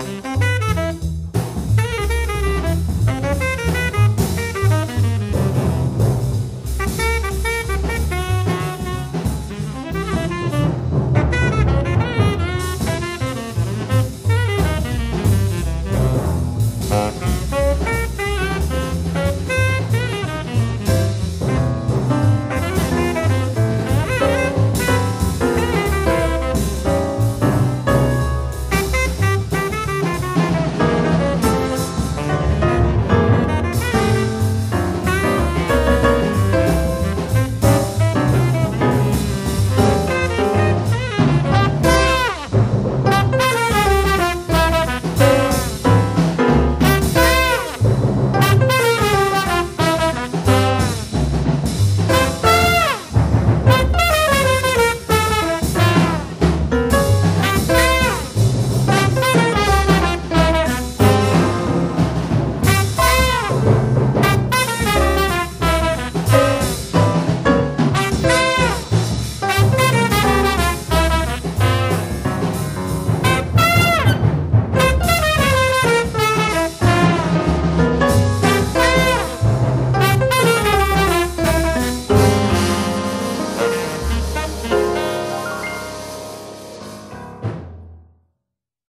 Bye.